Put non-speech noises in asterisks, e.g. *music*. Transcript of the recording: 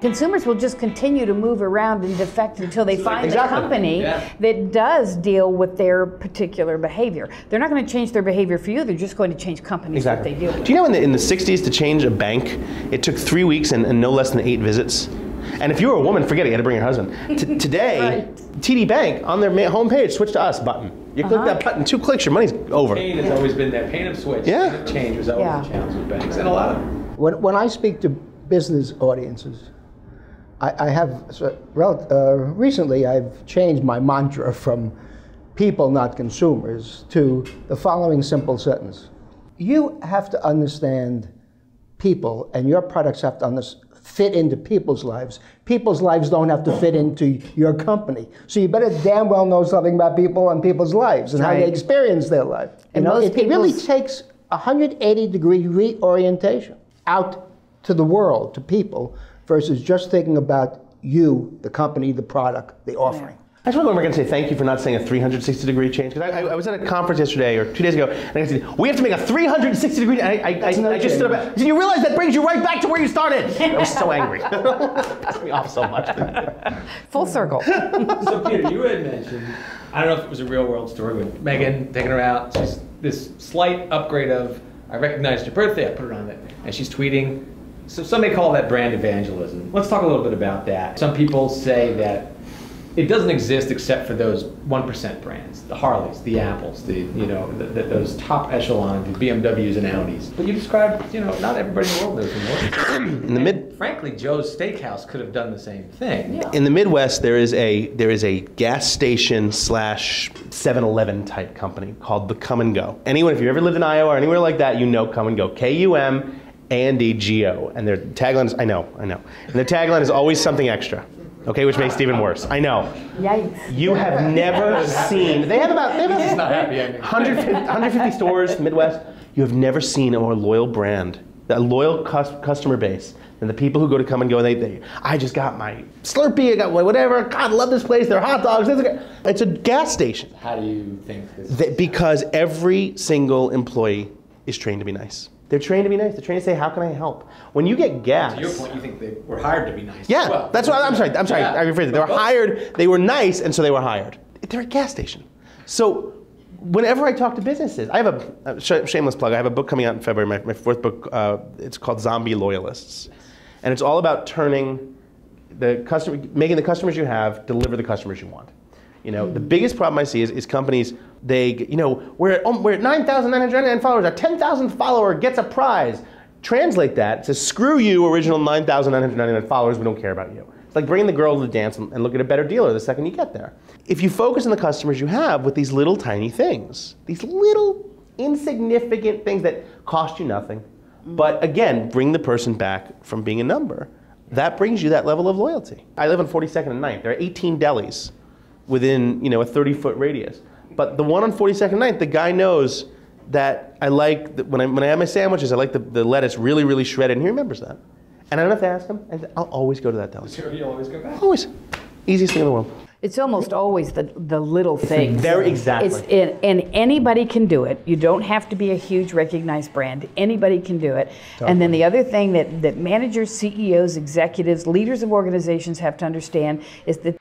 Consumers will just continue to move around and defect until they find Exactly. a company Yeah. that does deal with their particular behavior. They're not going to change their behavior for you, they're just going to change companies Exactly. that they deal with. Do you know in the, in the 60s to change a bank, it took three weeks and, and no less than eight visits? And if you were a woman, forget it, you had to bring your husband. T- *laughs* today, Right. TD Bank on their ma- homepage, switch to us button. You click Uh-huh. that button, two clicks, your money's over. Pain has always been that pain of switch. Yeah. pain Change was always Yeah. a challenge with banks, and a lot of When, when I speak to business audiences, I, I have so, uh, recently I've changed my mantra from people, not consumers, to the following simple sentence: You have to understand people, and your products have to fit into people's lives. People's lives don't have to fit into your company. So you better damn well know something about people and people's lives and how they experience their life. You And know, it, it really takes a 180 degree reorientation out to the world, to people, versus just thinking about you, the company, the product, the offering. I just want to go back and say thank you for not saying a 360 degree change. Because I, I, I was at a conference yesterday or two days ago, and I said, we have to make a 360 degree. And I, I, I, I just stood up. I said, you realize that brings you right back to where you started. I was so angry. *laughs* Pissed me off so much. Full circle. *laughs* So Peter, you had mentioned, I don't know if it was a real world story, but Megan taking her out, she's this slight upgrade of, I recognized your birthday, I put it on it, and she's tweeting. So some may call that brand evangelism. Let's talk a little bit about that. Some people say that it doesn't exist except for those 1% brands, the Harleys, the Apples, the, you know, the, the, those top echelon, the BMWs and Audis. But you described, you know, not everybody in the world knows anymore. *clears throat* In the mid, Frankly, Joe's Steakhouse could have done the same thing. in the Midwest, there is a there is a gas station slash 7-Eleven type company called the Kum & Go. Anyone, if you ever lived in Iowa or anywhere like that, you know Kum & Go. K U M A N D G O, and their tagline is I know, I know, and their tagline is always something extra. Okay, which makes it even worse. I know. Yikes. You have never seen. They have about they have about not happy ending. 150, 150 stores Midwest. You have never seen a more loyal brand, a loyal cus- customer base than the people who go to Kum & Go. And they, they, I just got my Slurpee. I got whatever. God, I love this place. Their hot dogs. this is- It's a gas station. How do you think this? They- because every single employee is trained to be nice. They're trained to be nice. They're trained to say, "How can I help?" When you get gas, To your point, you think they were hired to be nice. yeah, well. that's what I'm sorry. I'm sorry. Yeah. I rephrased it. They were hired. They were nice, and so they were hired. They're a gas station. So whenever I talk to businesses, I have a, a sh- shameless plug. I have a book coming out in February. My, my fourth book. Uh, it's called Zombie Loyalists, and it's all about turning the customer, making the customers you have deliver the customers you want. You know, the biggest problem I see is, is companies. They, you know, we're at, we're at 9,999 followers. a 10,000 follower gets a prize. Translate that to screw you, original 9,999 followers. We don't care about you. It's like bringing the girl to the dance and, and look at a better dealer the second you get there. If you focus on the customers you have with these little tiny things, these little insignificant things that cost you nothing, mm. but again, bring the person back from being a number, that brings you that level of loyalty. I live on 42nd and 9th. There are 18 delis within you know a 30 foot radius. But the one on 42nd and 9th, the guy knows that I like the, when I when I have my sandwiches, I like the, the lettuce really really shredded, and he remembers that. And I don't have to ask him. and I'll always go to that deli. Sure, you'll always go back. Always, easiest thing in the world. It's almost always the, the little things. Very exactly. It's and, and anybody can do it. You don't have to be a huge recognized brand. Anybody can do it. And then the other thing that, that managers, CEOs, executives, leaders of organizations have to understand is that